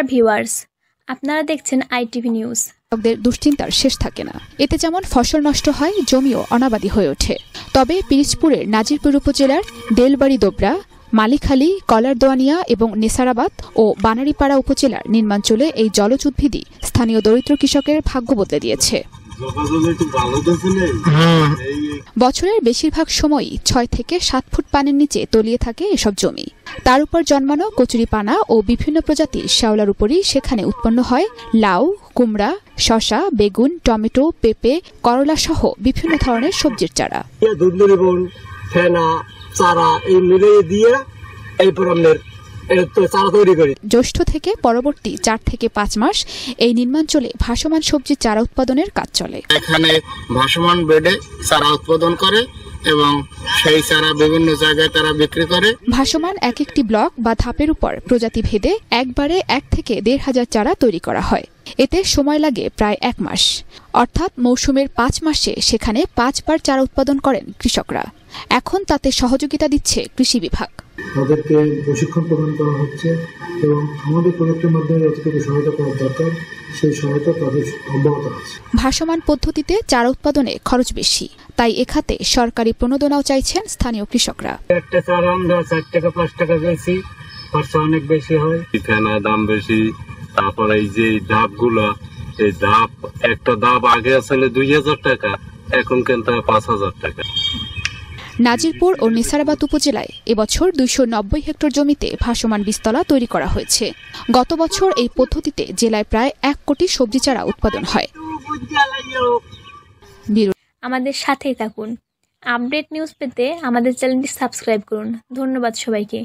নমস্কার ভিউয়ার্স আপনারা দেখছেন আইটিভি নিউজ কৃষকদের দুশ্চিন্তার শেষ থাকে না। এতে যেমন ফসল নষ্ট হয়, জমিও অনাবাদী হয়ে ওঠে। তবে পিরিজপুরের নাজিরপুর উপজেলার দেলবাড়ি দোবরা, মালিখালী, কলারদোয়ানিয়া এবং নেসারাবাদ ও বানারীপাড়া উপজেলার নির্মাঞ্চলে এই জলজ উদ্ভিদই স্থানীয় দরিদ্র কৃষকের ভাগ্য বদলে দিয়েছে। বছরের বেশিরভাগ সময়ই ছয় থেকে সাত ফুট পানির নিচে তলিয়ে থাকে এসব জমি। তার উপর জন্মানো কচুরিপানা ও বিভিন্ন প্রজাতির শ্যাওলার উপরই সেখানে উৎপন্ন হয় লাউ কুমড়া শশা বেগুন টমেটো পেঁপে করলা সহ বিভিন্ন ধরনের সবজির চারা। ফেনা চারা এই মিলিয়ে দিয়ে এরপর জ্যৈষ্ঠ থেকে পরবর্তী চার থেকে পাঁচ মাস এই নির্মাঞ্চলে ভাসমান সবজির চারা উৎপাদনের কাজ চলে। এখানে ভাসমান বেডে চারা উৎপাদন করে এবং সেই চারা বিভিন্ন জায়গায় তারা বিক্রি করে। ভাসমান এক একটি ব্লক বা ধাপের উপর প্রজাতি ভেদে একবারে এক থেকে দেড় হাজার চারা তৈরি করা হয়। এতে সময় লাগে প্রায় এক মাস। অর্থাৎ মৌসুমের পাঁচ মাসে সেখানে পাঁচবার চারা উৎপাদন করেন কৃষকরা। এখন তাতে সহযোগিতা দিচ্ছে কৃষি বিভাগ। তাদেরকে প্রশিক্ষণ প্রদান করা হচ্ছে এবং আমাদের প্রজেক্টের মাধ্যমে যতটুকু সহায়তা করার দরকার সেই সহায়তা তাদের অব্যাহত আছে। ভাসমান পদ্ধতিতে চারা উৎপাদনে খরচ বেশি। তাই এখাতে সরকারি প্রণোদনাও চাইছেন স্থানীয় কৃষকরা। একটা চারা আমরা চার টাকা পাঁচ টাকা বেশি খরচা অনেক বেশি হয়। ফেনা দাম বেশি তারপরে এই যে ডাবগুলা এই ডাব একটা ডাব আগে আসলে দুই হাজার টাকা এখন কিন্তু পাঁচ হাজার টাকা। নাজিরপুর ও নিসারাবাদ উপজেলায় এবছর দুইশো নব্বই হেক্টর জমিতে ভাসমান বীজতলা তৈরি করা হয়েছে। গত বছর এই পদ্ধতিতে জেলায় প্রায় এক কোটি সবজি চারা উৎপাদন হয়। আমাদের সাথেই থাকুন। আপডেট নিউজ পেতে আমাদের চ্যানেলটি সাবস্ক্রাইব করুন। ধন্যবাদ সবাইকে।